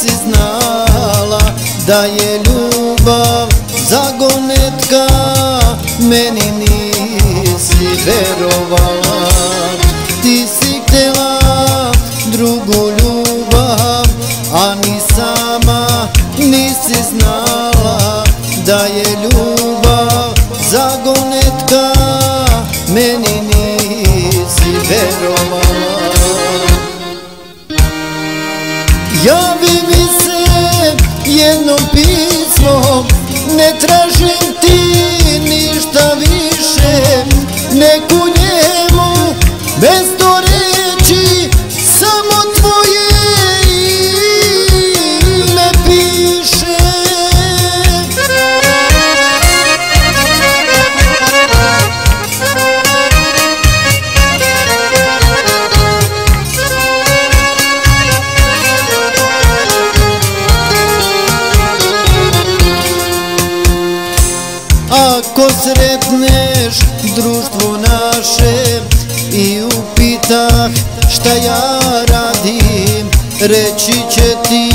si znala da je ljubav zagonetka. Meni nisi verovala. Ti si htjela drugu ljubav A ni sama nisi znala Da je ljubav Javi mi se jednom pismom Ne tražim Ako sretneš društvo naše i upitah šta ja radim Reći će ti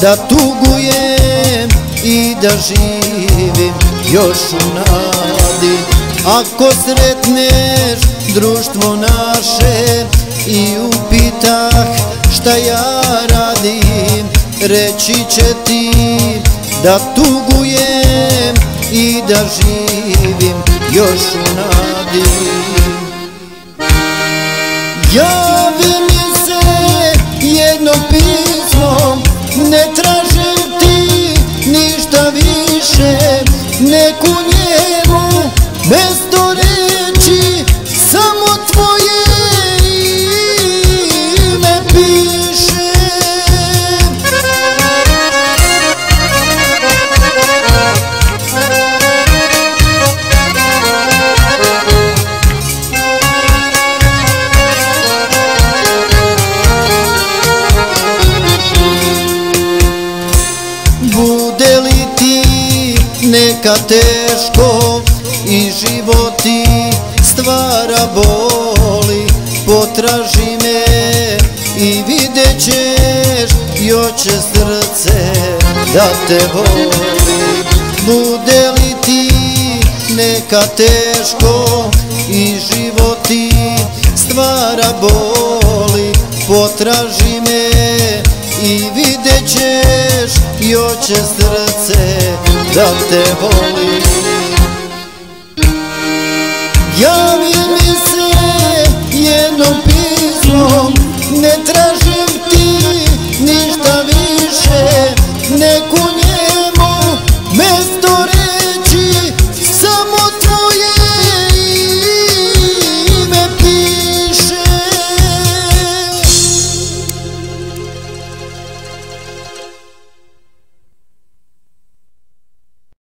da tugujem i da živim još u nadi. Ako sretneš društvo naše i upitah šta ja radim Reći će ti da tugujem i da živim još u nadi. Javi mi se jednom pismom Ne tražim ti ništa više Neku neka teško i životi stvara boli. Potraži me i vidjet ćeš joće srce da te voli Bude li ti neka teško i životi stvara boli? Potraži me i vidjet ćeš i oće srce da te voli. Javi mi se jednom pismom, ne tražim ti ništa